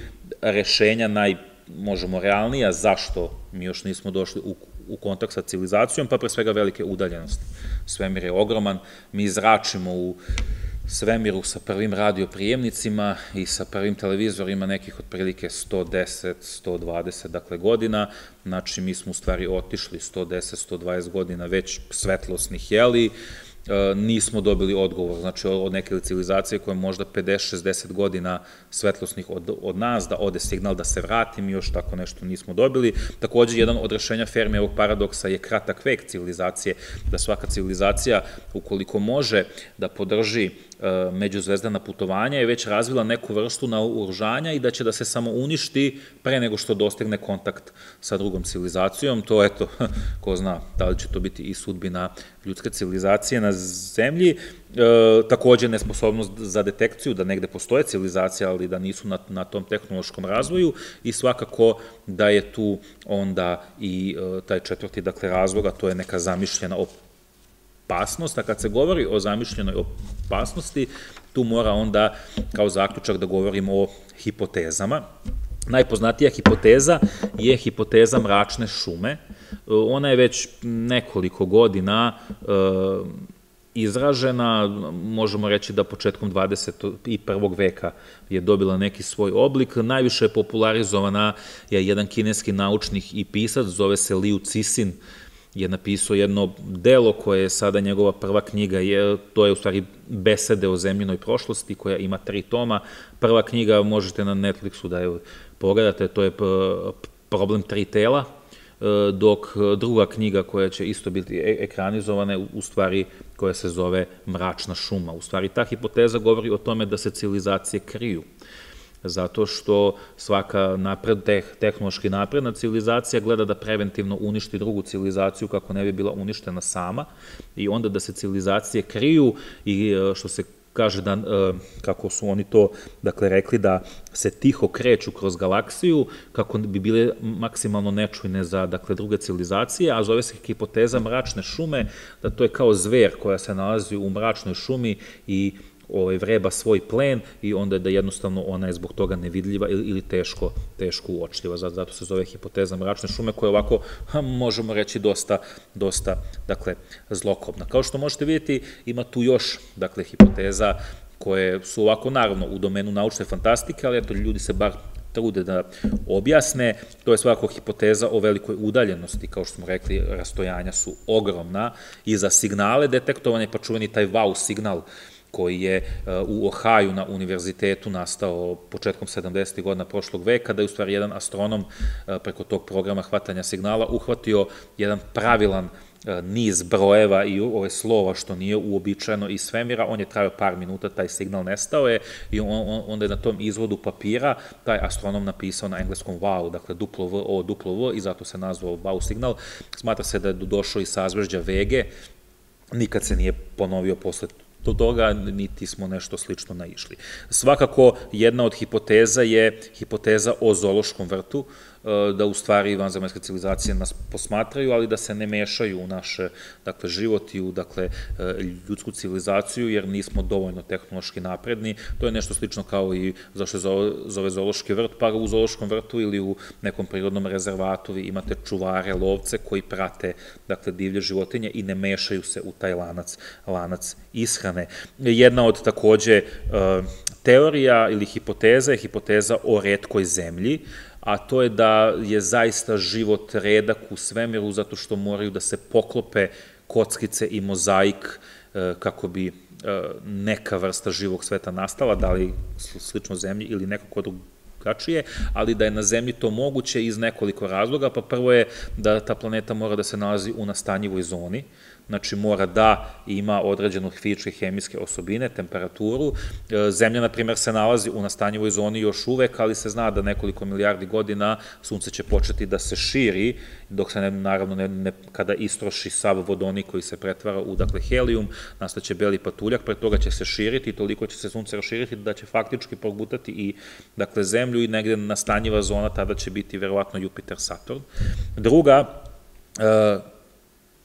rešenja naj, možemo, realnija zašto mi još nismo došli u, u kontakt sa civilizacijom, pa pre svega velike udaljenosti. Svemir je ogroman, mi zračimo u svemiru sa prvim radioprijemnicima i sa prvim televizorima nekih otprilike 110, 120 dakle, godina, znači mi smo u stvari otišli 110, 120 godina već svetlosnih jeli, E, nismo dobili odgovor, znači od neke civilizacije koja možda 50-60 godina svetlosnih od, od nas, da ode signal da se vratim i još tako nešto nismo dobili. Takođe, jedan od rešenja Fermijevog paradoksa je kratak vek civilizacije, da svaka civilizacija, ukoliko može da podrži E, međuzvezdana putovanja je već razvila neku vrstu naoružanja i da će da se samo uništi pre nego što dostigne kontakt sa drugom civilizacijom. To, eto, ko zna, da li će to biti i sudbina ljudske civilizacije na zemlji. E, takođe, nesposobnost za detekciju, da negde postoje civilizacija, ali da nisu na, na tom tehnološkom razvoju i svakako da je tu onda i e, taj četvrti, dakle, razlog, a to je neka zamišljena opasnost, a kad se govori o zamišljenoj opasnosti, tu mora onda kao zaključak da govorimo o hipotezama. Najpoznatija hipoteza je hipoteza mračne šume. Ona je već nekoliko godina e, izražena, možemo reći da početkom 21. veka je dobila neki svoj oblik. Najviše je popularizovana je jedan kineski naučnik i pisac, zove se Liu Cixin, je napisao jedno delo koje je sada njegova prva knjiga, je, to je u stvari besede o zemljenoj prošlosti koja ima tri toma. Prva knjiga možete na Netflixu da je pogledate, to je problem tri tela, dok druga knjiga koja će isto biti e, ekranizovana u stvari koja se zove Mračna šuma. U stvari ta hipoteza govori o tome da se civilizacije kriju zato što svaka napred, tehnološki napredna civilizacija gleda da preventivno uništi drugu civilizaciju kako ne bi bila uništena sama i onda da se civilizacije kriju i e, što se kaže da, e, kako su oni to, dakle, rekli da se tiho kreću kroz galaksiju, kako bi bile maksimalno nečujne za, dakle, druge civilizacije, a zove se hipoteza mračne šume, da to je kao zver koja se nalazi u mračnoj šumi i ovaj, vreba svoj plen i onda da jednostavno ona je zbog toga nevidljiva ili, ili teško, teško uočljiva. Zato se zove hipoteza mračne šume koja je ovako, možemo reći, dosta, dosta dakle, zlokobna. Kao što možete vidjeti, ima tu još dakle, hipoteza koje su ovako, naravno, u domenu naučne fantastike, ali eto, ljudi se bar trude da objasne. To je svakako hipoteza o velikoj udaljenosti, kao što smo rekli, rastojanja su ogromna i za signale detektovane, pa čuveni taj wow signal koji je uh, u Ohaju na univerzitetu nastao početkom 70. godina prošlog veka, da je u stvari jedan astronom uh, preko tog programa hvatanja signala uhvatio jedan pravilan uh, niz brojeva i ove slova što nije uobičajeno iz svemira, on je trajao par minuta, taj signal nestao je i on, on, onda je na tom izvodu papira taj astronom napisao na engleskom wow, dakle duplo V, O, duplo V i zato se nazvao wow signal. Smatra se da je došao iz sazvežđa Vege, nikad se nije ponovio posle do toga niti smo nešto slično naišli. Svakako, jedna od hipoteza je hipoteza o zološkom vrtu, da u stvari vanzemaljske civilizacije nas posmatraju, ali da se ne mešaju u naše, dakle, život i u, dakle, ljudsku civilizaciju, jer nismo dovoljno tehnološki napredni. To je nešto slično kao i zašto se zove, zoološki vrt, pa u zoološkom vrtu ili u nekom prirodnom rezervatu vi imate čuvare, lovce koji prate, dakle, divlje životinje i ne mešaju se u taj lanac, lanac ishrane. Jedna od takođe teorija ili hipoteza je hipoteza o redkoj zemlji, a to je da je zaista život redak u svemiru zato što moraju da se poklope kockice i mozaik e, kako bi e, neka vrsta živog sveta nastala, da li slično zemlji ili nekako drugačije, ali da je na zemlji to moguće iz nekoliko razloga, pa prvo je da ta planeta mora da se nalazi u nastanjivoj zoni, znači mora da ima određenu fizičke hemijske osobine, temperaturu. E, Zemlja, na primjer, se nalazi u nastanjivoj zoni još uvek, ali se zna da nekoliko milijardi godina sunce će početi da se širi, dok se ne, naravno ne, ne, kada istroši sav vodonik koji se pretvara u dakle helijum, nastaće beli patuljak, pre toga će se širiti toliko će se sunce raširiti da će faktički progutati i dakle zemlju i negde nastanjiva zona tada će biti verovatno Jupiter Saturn. Druga, uh,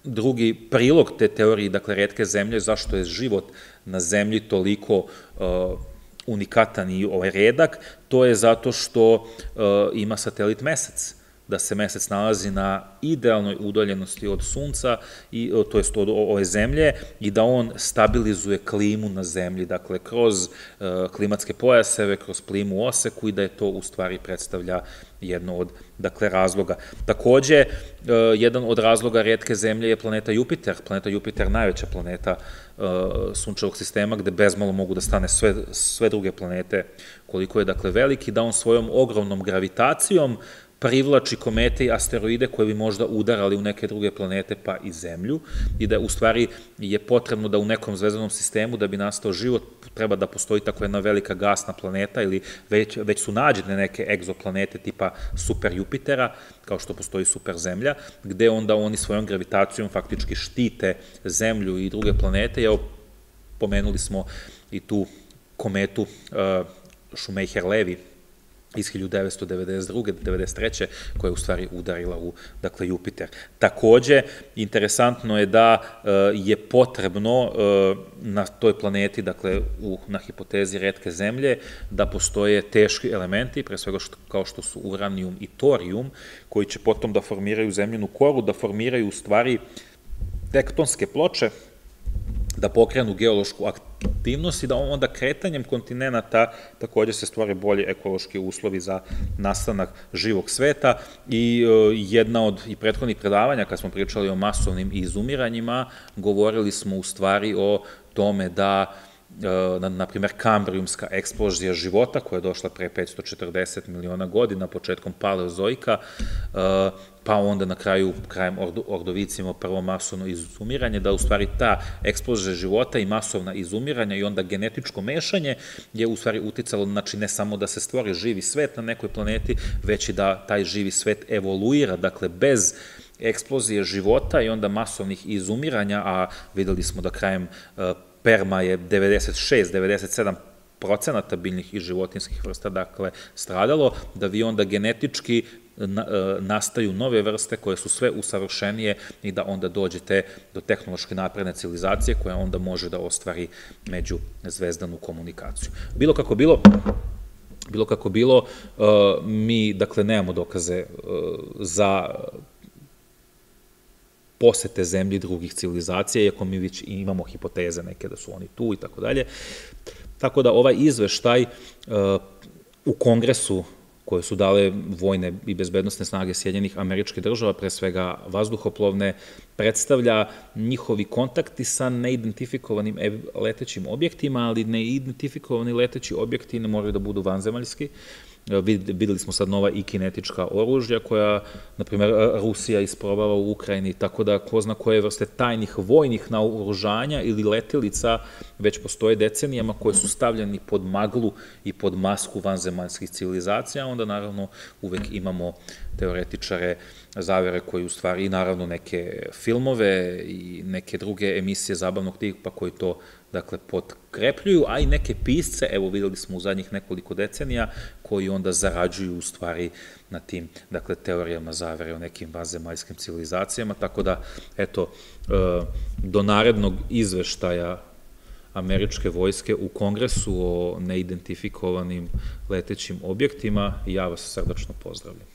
drugi prilog te teoriji, dakle, redke zemlje, zašto je život na zemlji toliko uh, unikatan i ovaj redak, to je zato što uh, ima satelit mesec da se mesec nalazi na idealnoj udaljenosti od sunca, i, to jest od ove zemlje, i da on stabilizuje klimu na zemlji, dakle, kroz uh, klimatske pojaseve, kroz plimu oseku i da je to u stvari predstavlja jedno od, dakle, razloga. Takođe, uh, jedan od razloga redke zemlje je planeta Jupiter. Planeta Jupiter najveća planeta uh, sunčevog sistema, gde bezmalo mogu da stane sve, sve druge planete koliko je, dakle, veliki, da on svojom ogromnom gravitacijom privlači komete i asteroide koje bi možda udarali u neke druge planete pa i Zemlju i da u stvari je potrebno da u nekom zvezdanom sistemu da bi nastao život treba da postoji tako jedna velika gasna planeta ili već, već su nađene neke egzoplanete tipa super Jupitera, kao što postoji super Zemlja, gde onda oni svojom gravitacijom faktički štite Zemlju i druge planete. Evo, pomenuli smo i tu kometu uh, Šumejher-Levi, iz 1992. 93. koja je u stvari udarila u dakle, Jupiter. Takođe, interesantno je da e, je potrebno e, na toj planeti, dakle u, na hipotezi redke zemlje, da postoje teški elementi, pre svega što, kao što su uranijum i torijum, koji će potom da formiraju zemljenu koru, da formiraju u stvari tektonske ploče, da pokrenu geološku aktivnost i da onda kretanjem kontinenta takođe se stvore bolji ekološki uslovi za nastanak živog sveta. I e, jedna od i prethodnih predavanja kad smo pričali o masovnim izumiranjima, govorili smo u stvari o tome da na, na primjer, kambrijumska eksplozija života koja je došla pre 540 miliona godina, početkom paleozoika, e, pa onda na kraju, krajem ordovicima, prvo masovno izumiranje, da u stvari ta eksplozija života i masovna izumiranja i onda genetičko mešanje je u stvari uticalo, znači ne samo da se stvori živi svet na nekoj planeti, već i da taj živi svet evoluira, dakle bez eksplozije života i onda masovnih izumiranja, a videli smo da krajem e, perma je 96, 97 procenata biljnih i životinskih vrsta, dakle, stradalo, da vi onda genetički E, nastaju nove vrste koje su sve usavršenije i da onda dođete do tehnološke napredne civilizacije koja onda može da ostvari među zvezdanu komunikaciju. Bilo kako bilo, bilo kako bilo, e, mi, dakle, nemamo dokaze e, za posete zemlji drugih civilizacija, iako mi već imamo hipoteze neke da su oni tu i tako dalje. Tako da ovaj izveštaj u kongresu koje su dale vojne i bezbednostne snage Sjedinjenih američkih država, pre svega vazduhoplovne, predstavlja njihovi kontakti sa neidentifikovanim letećim objektima, ali neidentifikovani leteći objekti ne moraju da budu vanzemaljski, Videli smo sad nova i kinetička oružja koja, na primjer, Rusija isprobava u Ukrajini, tako da ko zna koje vrste tajnih vojnih naoružanja ili letelica već postoje decenijama koje su stavljeni pod maglu i pod masku vanzemaljskih civilizacija, onda naravno uvek imamo teoretičare zavere koji u stvari i naravno neke filmove i neke druge emisije zabavnog tipa koji to dakle, potkrepljuju, a i neke pisce, evo videli smo u zadnjih nekoliko decenija, koji onda zarađuju u stvari na tim, dakle, teorijama zavere o nekim vanzemaljskim civilizacijama, tako da, eto, e, do narednog izveštaja američke vojske u kongresu o neidentifikovanim letećim objektima, ja vas srdačno pozdravljam.